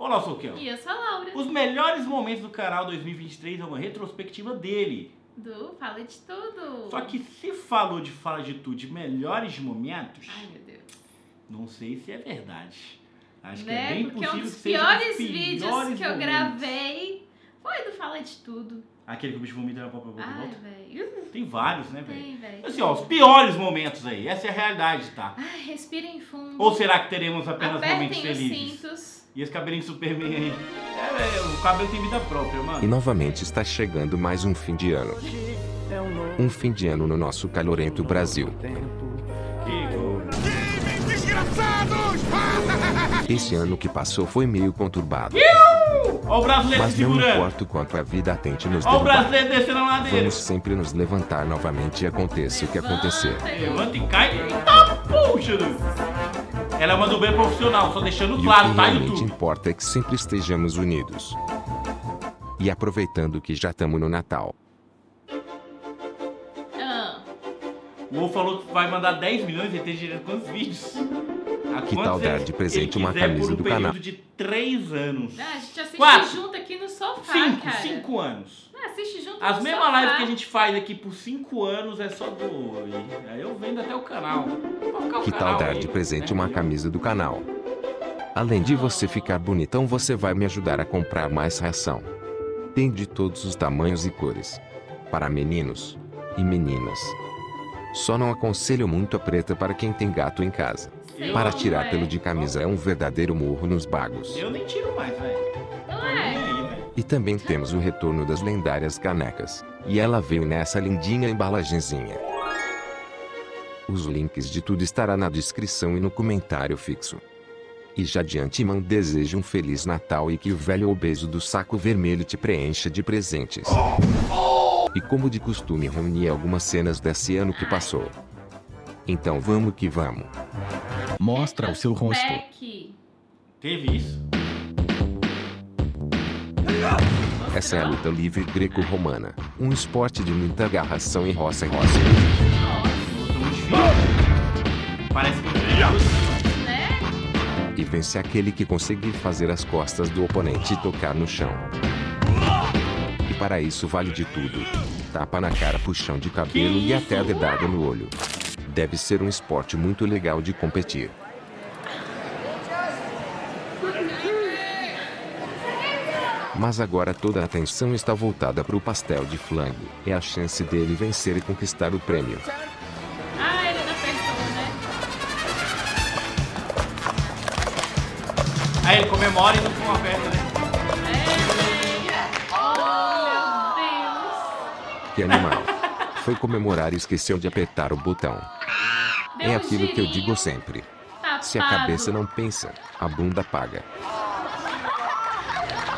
Olá, eu sou o Kel. E eu sou a Laura. Os melhores momentos do canal 2023 é uma retrospectiva dele. Do Fala de Tudo. Só que se falou de Fala de Tudo de melhores momentos, Ai, meu Deus. não sei se é verdade. Acho que né? é bem Porque possível um dos que piores vídeos piores que eu momentos. gravei foi do Fala de Tudo. Aquele que o bicho vomita na boca boca Ai, velho. Tem vários, né, velho? Tem, velho. Assim, ó, os piores momentos aí. Essa é a realidade, tá? Ai, respirem fundo. Ou será que teremos apenas Apertem momentos os felizes? cintos. E esse cabelinho Superman aí? É, velho, o cabelo tem vida própria, E mano. novamente está chegando mais um fim de ano. Um fim de ano no nosso calorento Brasil. Que... Esse ano que passou foi meio conturbado, Ó o brasileiro mas não importa o quanto a vida tente nos Ó o derrubar. brasileiro descendo a ladeira. Vamos sempre nos levantar novamente e aconteça o que acontecer. Levanta e cai. Eita, puxa! Ela é uma dublê profissional, só deixando E o claro, que tá, realmente YouTube? importa é que sempre estejamos unidos. E aproveitando que já estamos no Natal, Ah, O Wolf falou que vai mandar 10 milhões e tem direito a quantos vídeos? A Que tal dar de presente uma camisa um do canal? de 3 anos. a gente assiste Quatro. junto aqui no sofá, 5, cara. 5 anos. Ah, assiste junto As no mesmas sofá. lives que a gente faz aqui por 5 anos é só do. Aí eu vendo até o canal. O que tal canal dar aí, de presente né? uma camisa do canal? Além de você ficar bonitão, você vai me ajudar a comprar mais ração. Tem de todos os tamanhos e cores. Para meninos e meninas. Só não aconselho muito a preta para quem tem gato em casa. Para tirar pelo de camisa é um verdadeiro murro nos bagos. Eu nem tiro mais, é? velho. E também temos o retorno das lendárias canecas. E ela veio nessa lindinha embalagenzinha. Os links de tudo estará na descrição e no comentário fixo. E já de antemão desejo um Feliz Natal e que o velho obeso do saco vermelho te preencha de presentes. E como de costume reuni algumas cenas desse ano que passou. Então vamos que vamos. Mostra o seu rosto. Teve isso? Essa é a luta livre greco-romana. Um esporte de muita agarração e roça e roça. Luta muito difícil. Parece que eu Né? E vence aquele que conseguir fazer as costas do oponente tocar no chão. E para isso vale de tudo. Tapa na cara, puxão de cabelo Que e até dedada no olho. Deve ser um esporte muito legal de competir. Mas agora toda a atenção está voltada para o pastel de flango. É a chance dele vencer e conquistar o prêmio. Ah, ele não apertou, né? Aí ele comemora e não com uma festa, né? É. Oh, meu Deus. Que animal. Foi comemorar e esqueceu de apertar o botão. É aquilo que eu digo sempre. tapado. Se a cabeça não pensa, a bunda paga.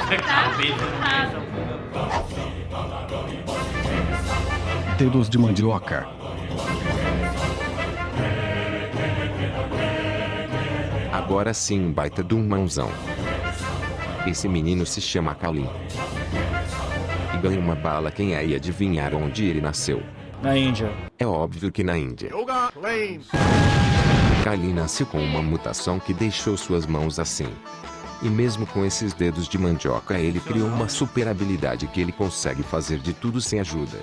A cabeça não Tapado. Dedos de mandioca. Agora sim um baita de um mãozão. Esse menino se chama Kalim. E ganha uma bala quem aí adivinhar onde ele nasceu. Na Índia. É óbvio que na Índia. Kalim nasceu com uma mutação que deixou suas mãos assim. E mesmo com esses dedos de mandioca ele criou uma super habilidade que ele consegue fazer de tudo sem ajuda.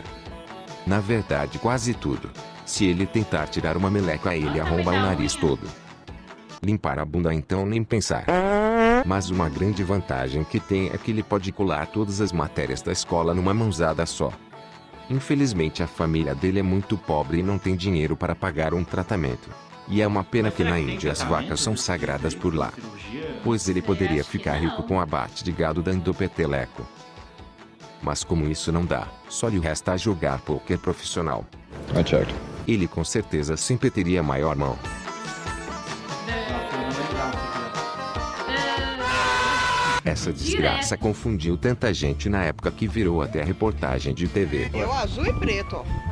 Na verdade quase tudo. Se ele tentar tirar uma meleca ele arromba o nariz todo. Limpar a bunda então nem pensar. Mas uma grande vantagem que tem é que ele pode colar todas as matérias da escola numa mãozada só. Infelizmente a família dele é muito pobre e não tem dinheiro para pagar um tratamento. E é uma pena que na Índia as vacas são sagradas por lá. Pois ele poderia ficar rico com abate de gado dando peteleco. Mas como isso não dá, só lhe resta jogar poker profissional. Checked. Ele com certeza sempre teria a maior mão. Essa desgraça confundiu tanta gente na época que virou até reportagem de TV. É o azul e preto, ó.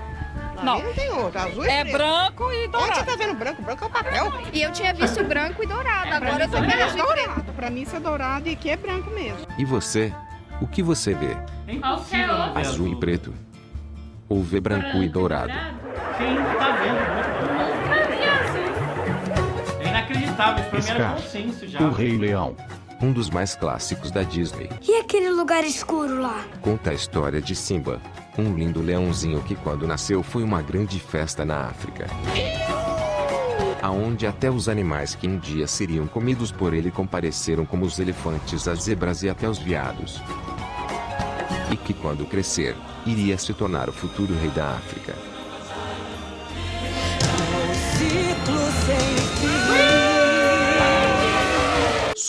Não. não tem outro, azul e É preto. branco e Onde você dourado. tá vendo branco? Branco é o papel. E eu tinha visto branco e dourado, agora eu tô mim vendo é azul e preto. dourado. Pra mim isso é dourado e aqui é branco mesmo. E você? O que você vê? É Azul e preto? Ou vê branco e dourado? Quem tá vendo? Cadê azul? É inacreditável, isso pra mim era consenso já. O Rei Leão. Um dos mais clássicos da Disney. E aquele lugar escuro lá? Conta a história de Simba, um lindo leãozinho que quando nasceu foi uma grande festa na África. Aonde até os animais que um dia seriam comidos por ele compareceram como os elefantes, as zebras e até os veados. E que quando crescer, iria se tornar o futuro rei da África.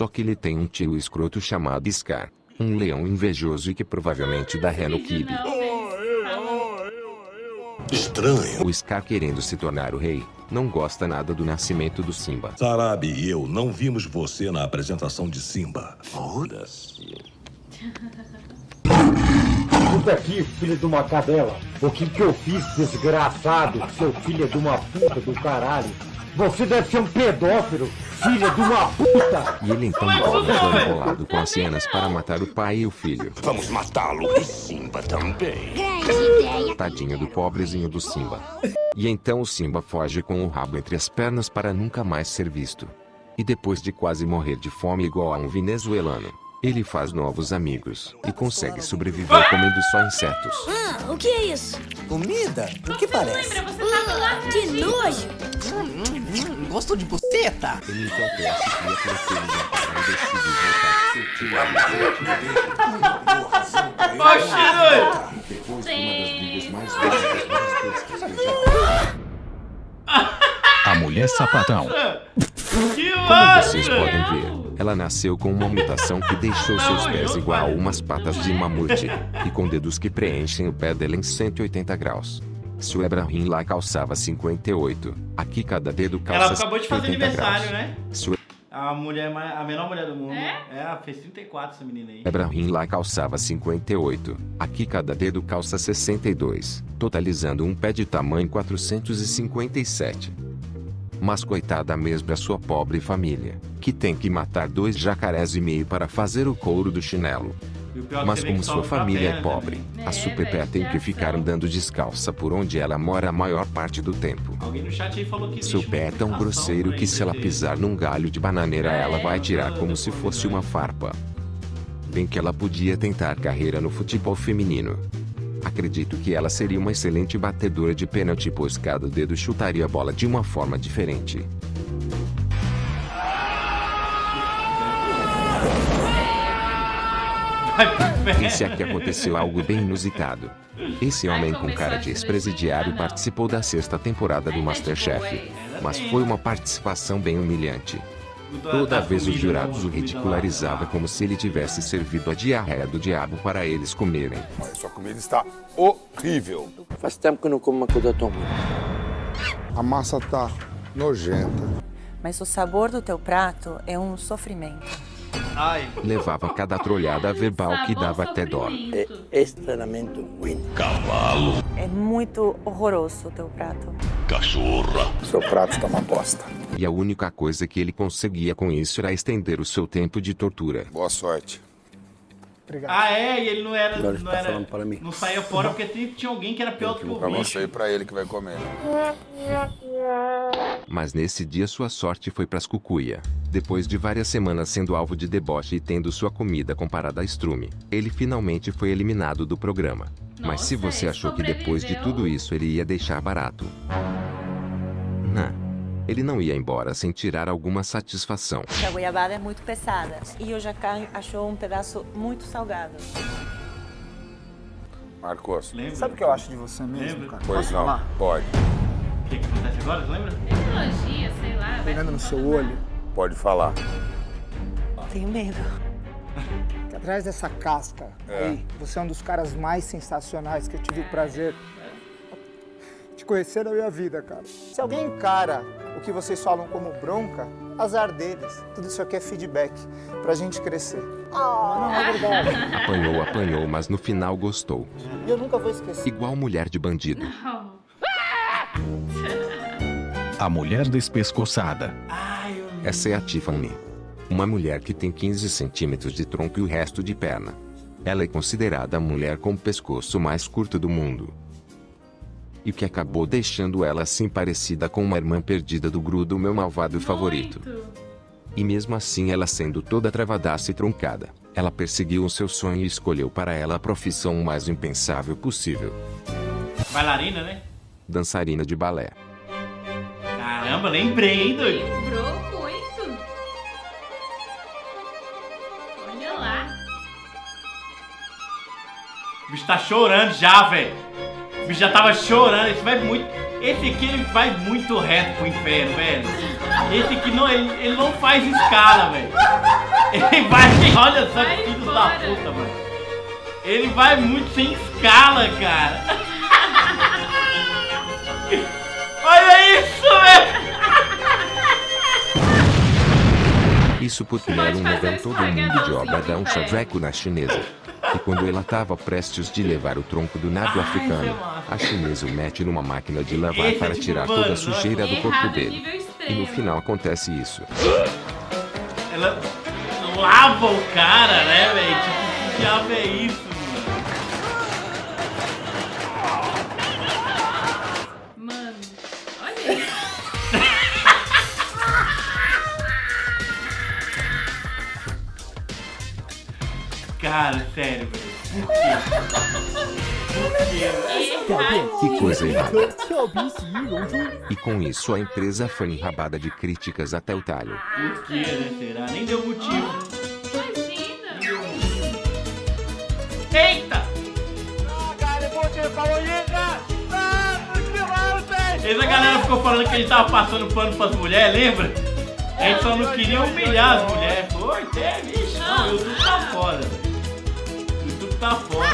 Só que ele tem um tio escroto chamado Scar, um leão invejoso e que provavelmente dá ré no kibe. Estranho. O Scar querendo se tornar o rei, não gosta nada do nascimento do Simba. Sarabi e eu não vimos você na apresentação de Simba. Foda-se. Escuta aqui, filho de uma cadela. O que que eu fiz, desgraçado, seu filho de uma puta do caralho? Você deve ser um pedófilo, filho de uma puta! E ele então volta todo enrolado com as cenas para matar o pai e o filho. Vamos matá-lo e Simba também. Grande ideia. Tadinho do pobrezinho do Simba. E então o Simba foge com o rabo entre as pernas para nunca mais ser visto. E depois de quase morrer de fome igual a um venezuelano, ele faz novos amigos e consegue sobreviver comendo só insetos. Ah, o que é isso? Comida? O que parece? Lembra, você tava lá. Que nojo! Gostou de buceta? Ele então Depois de uma das brigas mais violentas que eu já A mulher sapatão. Que Como vocês podem ver, ela nasceu com uma mutação que deixou seus pés igual a umas patas de mamute e com dedos que preenchem o pé dela em 180 graus. Se o Ebrahim lá calçava 58, aqui cada dedo calça Ela acabou de fazer 80 aniversário, graus. né? A mulher, a menor mulher do mundo. É? ela fez 34 essa menina aí. Ebrahim lá calçava 58, aqui cada dedo calça 62, totalizando um pé de tamanho 457. Mas coitada mesmo da sua pobre família, que tem que matar dois jacarés e meio para fazer o couro do chinelo. Mas como sua família é pobre, a É, Super Pé velho, tem que ficar andando descalça por onde ela mora a maior parte do tempo. Seu pé é tão grosseiro que se ela pisar num galho de bananeira ela vai tirar como se fosse uma farpa. Bem que ela podia tentar carreira no futebol feminino. Acredito que ela seria uma excelente batedora de pênalti pois cada dedo chutaria a bola de uma forma diferente. E se aqui aconteceu algo bem inusitado. Esse homem com cara de ex-presidiário participou da sexta temporada do Masterchef. Mas foi uma participação bem humilhante. Toda vez os jurados o ridicularizavam como se ele tivesse servido a diarreia do diabo para eles comerem. Sua comida está horrível. Faz tempo que eu não como uma coisa tão ruim. A massa tá nojenta. Mas o sabor do teu prato é um sofrimento. Ai, Levava cada trolhada verbal que dava até dó. É extremamente ruim. Cavalo. É muito horroroso o teu prato. Cachorra. Seu prato está uma bosta. E a única coisa que ele conseguia com isso era estender o seu tempo de tortura. Boa sorte. Ah, é, e ele não era. Agora Não, tá era, falando para mim. não saía fora porque tinha- tinha alguém que era pior do que o Pra bicho. você e pra ele que vai comer. Mas nesse dia sua sorte foi pras cucuia. Depois de várias semanas sendo alvo de deboche e tendo sua comida comparada a estrume, ele finalmente foi eliminado do programa. Mas se Nossa, você achou que depois de tudo isso ele ia deixar barato. Ele não ia embora sem tirar alguma satisfação. A goiabada é muito pesada e o jacan achou um pedaço muito salgado. Marcos. Lembra? Sabe o que eu acho de você mesmo, Lembra? cara? Pois Posso não. falar? Pode. O que, que acontece agora? Você lembra? Tecnologia, sei lá. Pegando no seu olho. Pode falar. Tenho medo. Atrás dessa casca aí, você é um dos caras mais sensacionais que eu tive o prazer de conhecer na minha vida, cara. Se alguém encara o que vocês falam como bronca, azar deles. Tudo isso aqui é feedback pra gente crescer. Ah, não é verdade. Apanhou, apanhou, mas no final gostou. E eu nunca vou esquecer. Igual mulher de bandido. Não. A mulher despescoçada. Ai, eu. Essa é a Tiffany. Uma mulher que tem 15 centímetros de tronco e o resto de perna. Ela é considerada a mulher com o pescoço mais curto do mundo. E que acabou deixando ela assim parecida com uma irmã perdida do Grudo, meu malvado favorito. Muito. E mesmo assim ela sendo toda travadaça e truncada, ela perseguiu o seu sonho e escolheu para ela a profissão mais impensável possível. Bailarina, né? Dançarina de balé. Caramba, lembrei, hein, doido? Lembrou muito. Olha lá. O bicho tá chorando já, velho. O bicho já tava chorando. Esse vai muito. Esse aqui ele vai muito reto pro inferno, velho. Esse aqui não, ele, ele não faz escala, velho. Ele vai. Olha só que filho da puta, mano. Ele vai muito sem escala, cara. Olha isso, velho. Isso porque era um negão todo mundo de obra da um chaveco na chinesa. E quando ela tava prestes de levar o tronco do nado africano, a chinesa o mete numa máquina de lavar Esse para tipo, tirar mano, toda a sujeira do corpo dele. E no final acontece isso. Ela lava o cara, né, velho? Tipo, que diabo é isso, Cara, sério, velho. Por quê? Por quê? Que coisa errada. E com isso a empresa foi enrabada de críticas até o talho. Por quê, né? Será? Nem deu motivo. Imagina. Eita! Essa galera ficou falando que a gente tava passando pano pras mulheres, lembra? A gente só não queria humilhar as mulheres. Foi, teve, não, o YouTube tá fora, tá fora.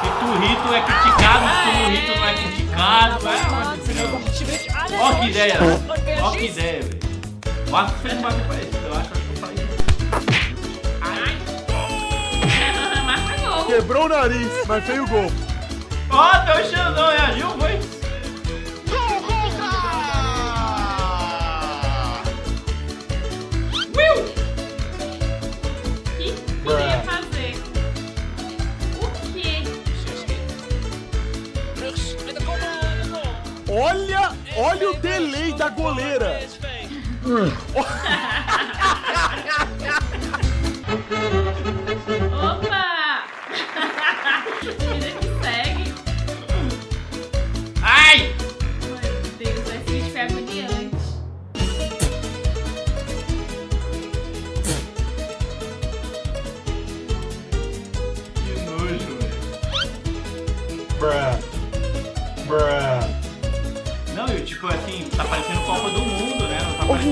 Se tu ri, tu é criticado, se tu não ri, tu não é criticado. Vai. Ó que ideia, ó que ideia, velho. Basta você não bater pra isso, eu acho que eu falei isso. Mas foi gol. Quebrou o nariz, mas veio o gol. Ó, teu Xandão reagiu, foi? Olha, olha o delay da goleira.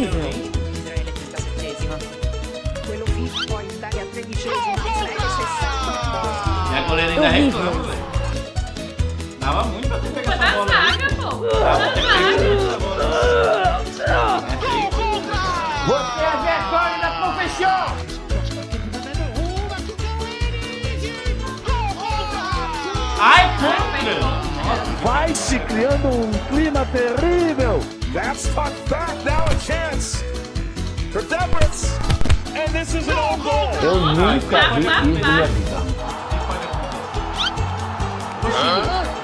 santo. E a goleira ainda reclama, velho. Dava muito pra ter pegado da essa bola. aí. zaga, pô. Dava pra Da ter pegado essa bola. Você é vergonha da profissão. Ai, contra! Vai se criando um clima terrível. That's talk back now a chance for Debris. And this is an own goal. Eu nunca vi isso na minha vida.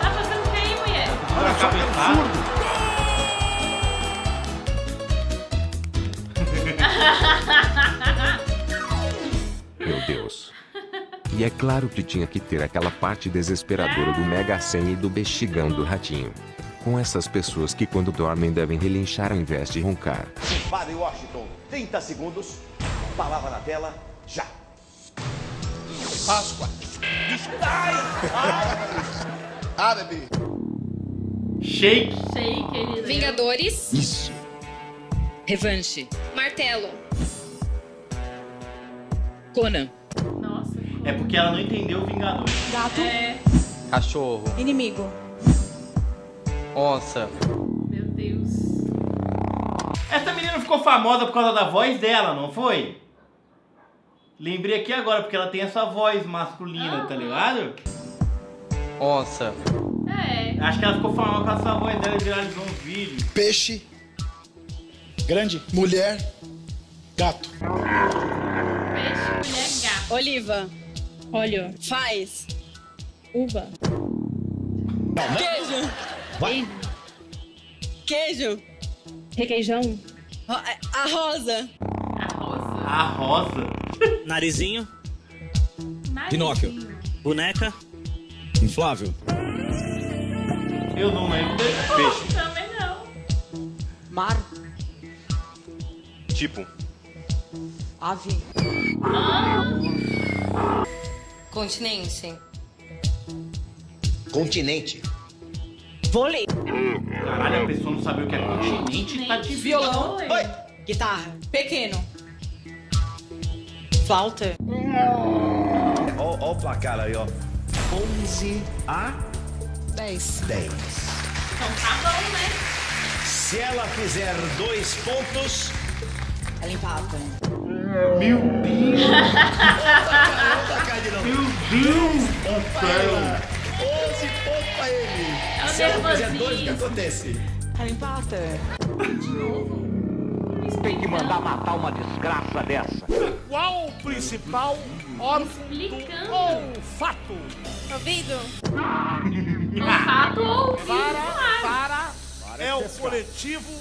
Tá fazendo o que, mulher? Olha a cabeçada. Meu Deus. E é claro que tinha que ter aquela parte desesperadora do Mega Sen e do bexigão do ratinho. Com essas pessoas que quando dormem devem relinchar ao invés de roncar. Padre Washington, 30 segundos. Palavra na tela, já. Páscoa. Árabe. Shake. Shake, ele. Vingadores. Isso. Revanche. Martelo. Conan. Nossa. É porque ela não entendeu o Vingador. Gato. É. Cachorro. Inimigo. Onça. Meu Deus. Essa menina ficou famosa por causa da voz dela, não foi? Lembrei aqui agora, porque ela tem essa voz masculina, tá ligado? Onça. É. Acho que ela ficou famosa por causa dessa voz dela e viralizou uns vídeos. Peixe. Grande. Mulher. Gato. Peixe, mulher, gato. Oliva. Óleo. Faz. Uva. Queijo. Vai. Queijo. Requeijão. A rosa. A rosa. Narizinho. Narizinho. Pinóquio. Boneca. Inflável. Eu não lembro Peixe. Também não. Mar. Tipo. Ave. Ah, Continente. Continente. Vôlei. Caralho, a pessoa não sabe o que é continente tá de Violão. Oi. Guitarra. Pequeno. Flauta. Ó, ó o placar aí, ó. 11 a 10. 10. então tá bom, né? Se ela fizer dois pontos, Ela empata. Meu Deus! Meu Deus do céu! 11 pontos pra ele. É o Se ela fizer dois, o que acontece? Ela empata. Tem que mandar matar uma desgraça dessa. Qual o principal órgão Explicando. do olfato? Ouvido. Olfato ou ouvido, Para, claro. para, é o coletivo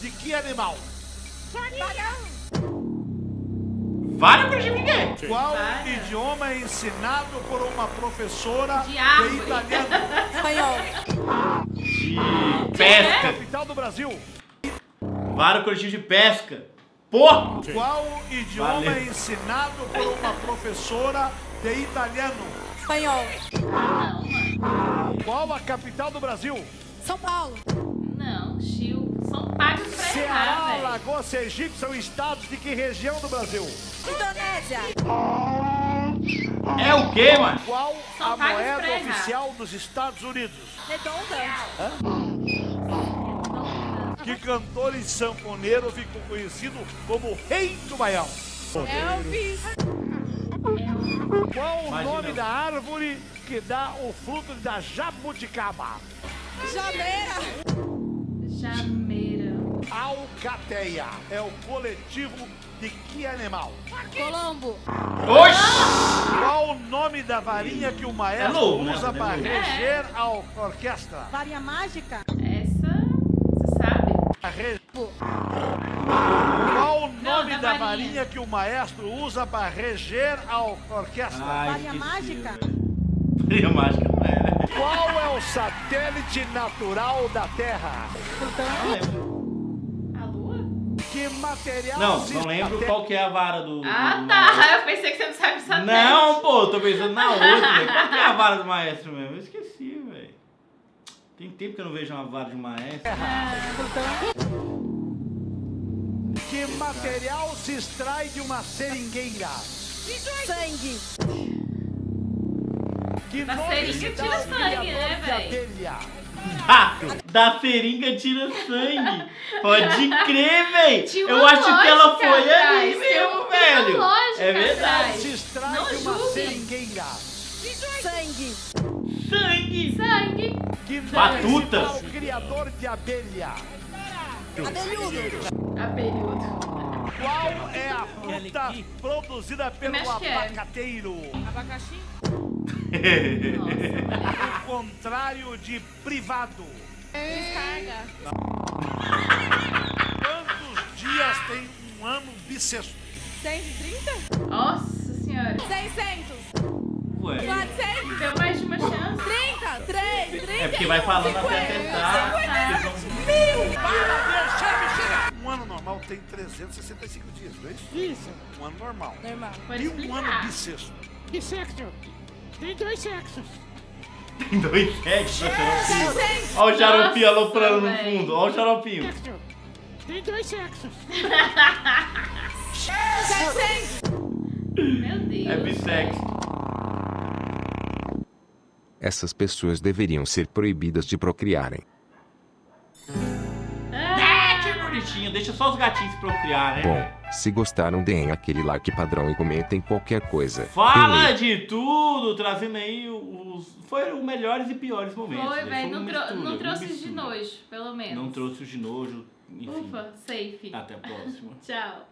de que animal? Vara pra ninguém! Qual Para. idioma é ensinado por uma professora De de italiano? Espanhol. De pesca! Capital do Brasil. Vara coletivo de pesca! Porco! Qual idioma Valeu. é ensinado por uma professora de italiano? Espanhol. Qual a capital do Brasil? São Paulo. Lagoa, Sergipe são estados de que região do Brasil? Indonésia. É o quê, mano? Qual a moeda oficial dos Estados Unidos? Redonda. Que cantor e sanfoneiro ficou conhecido como Rei do Baião? Elvis. Qual o Imagina. nome da árvore que dá o fruto da jabuticaba? Janeira. Jameira. Alcateia é o coletivo de que animal? Colombo. Oxi! Qual o nome da varinha que o maestro É novo, né? usa É para novo. reger a orquestra? Varinha mágica. Essa, você sabe? A re- Qual o nome da da varinha. varinha que o maestro usa para reger a or- orquestra? Ai, Varinha mágica. Varinha mágica não é, né? Qual é o satélite natural da Terra? Não material Não, não lembro até- qual que é a vara do. Ah, do tá. maestro. Eu pensei que você não sabe satélite. Não, pô, tô pensando na outra, velho. Qual que é a vara do maestro mesmo? Eu esqueci, velho. Tem tempo que eu não vejo uma vara de um maestro. Que material se extrai de uma seringueira? Sangue. Que Da seringa tira sangue, né, abelha? Da, da seringa tira sangue. Pode crer, velho. Eu acho que ela foi ali atrás, mesmo, tem uma velho. lógica É verdade. Não seringueira? Sangue. Sangue. Sangue. Batuta. criador de abelha? Abelhudo. Abelhudo. Qual é a fruta produzida pelo que é. abacateiro? Abacaxi. O contrário de privado. Descarga. Quantos dias tem um ano bissexto? 130? Nossa senhora. 600. Ué. 400. Deu mais de uma chance. 30. 3. 30. É porque vai falando até acertar. Vocês vão- Mil. Para, chega, tem 365 dias, não é isso? Isso. Um ano normal. Normal. Pode E um explicar. ano bissexto? Bissexto. Tem dois sexos. Tem dois sexos, xaropinho. 700. Olha o xaropinho aloprando no fundo. Olha o xaropinho. Tem dois sexos. 700. Meu Deus. É bissexo. Essas pessoas deveriam ser proibidas de procriarem. Bonitinho. Deixa só os gatinhos se procriar, né? Bom, se gostaram, deem aquele like padrão e comentem qualquer coisa. Fala leio. de tudo, trazendo aí os. Foram os melhores e piores momentos. Foi, né? velho. Não, mistura, não trouxe de mistura. nojo, pelo menos. Não trouxe os de nojo. Enfim. Ufa, safe. Até a próxima. Tchau.